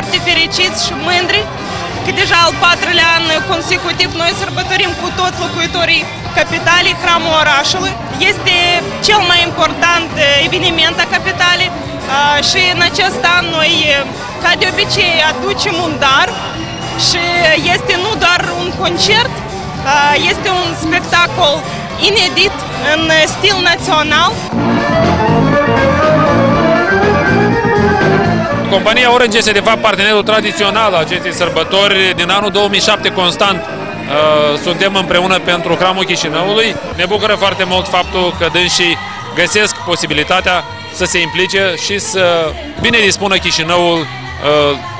fericiți și mândri că deja al patrulea an consecutiv noi sărbătorim cu toți locuitorii capitalei Hramul Orașului. Este cel mai important eveniment a capitalei și în acest an noi, ca de obicei, aducem un dar și este nu doar un concert, este un spectacol inedit în stil național. Compania Orange este de fapt partenerul tradițional al acestei sărbători. Din anul 2007 constant uh, suntem împreună pentru Hramul Chișinăului. Ne bucură foarte mult faptul că dânsii găsesc posibilitatea să se implice și să bine dispună Chișinăul uh,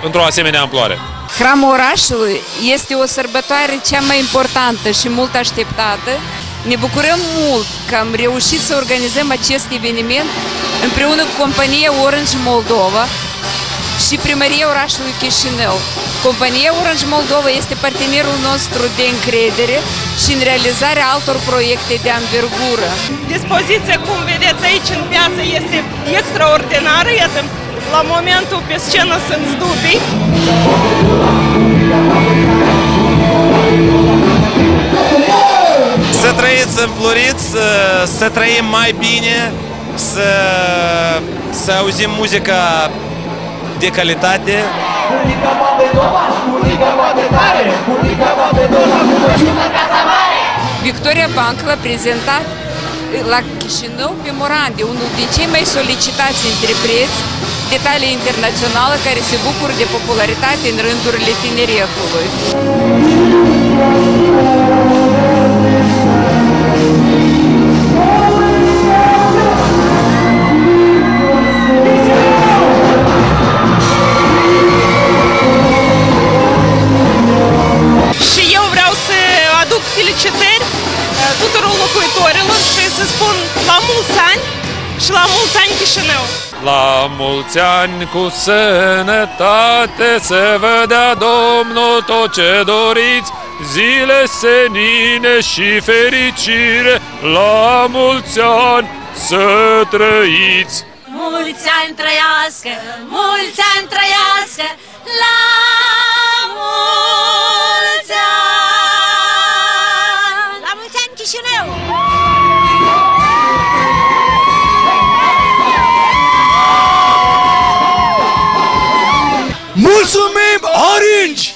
într-o asemenea amploare. Hramul orașului este o sărbătoare cea mai importantă și mult așteptată. Ne bucurăm mult că am reușit să organizăm acest eveniment împreună cu compania Orange Moldova și primăria orașului Chișinău. Compania Orange Moldova este partenerul nostru de încredere și în realizarea altor proiecte de anvergură. Dispoziția, cum vedeți aici în piață, este extraordinară. Iată, la momentul pe scenă sunt stubii. Să trăiți înfloriți, să, să trăim mai bine, să, să auzim muzica de calitate. Victoria Bank l-a prezentat la Chișinău pe Morande, unul din cei mai solicitați interpreți de talie internațională care se bucură de popularitate în rândurile tineretului. spun la mulți ani și la mulți ani Chișinău. La mulți ani cu sănătate să vă dea Domnul tot ce doriți, zile senine și fericire, la mulți ani să trăiți. Mulți ani trăiască, mulți ani trăiască, la mulți ani! La mulți ani Chișinău! Musumim orange.